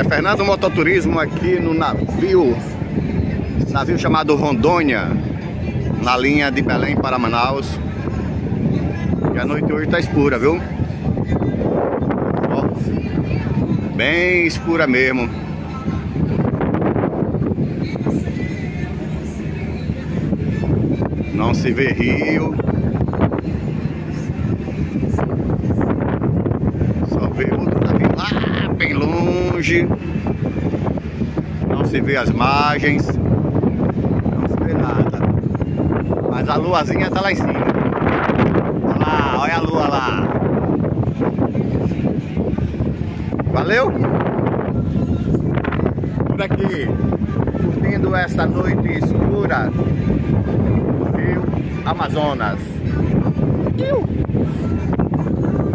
É Fernando Mototurismo aqui no navio, navio chamado Rondônia, na linha de Belém para Manaus. E a noite hoje está escura, viu? Ó, bem escura mesmo. Não se vê rio. Só vê outro navio lá bem longe. Não se vê as margens. Não se vê nada. Mas a luazinha tá lá em cima. Olha lá, olha a lua lá. Valeu? Por aqui, curtindo essa noite escura do Rio Amazonas. Iu.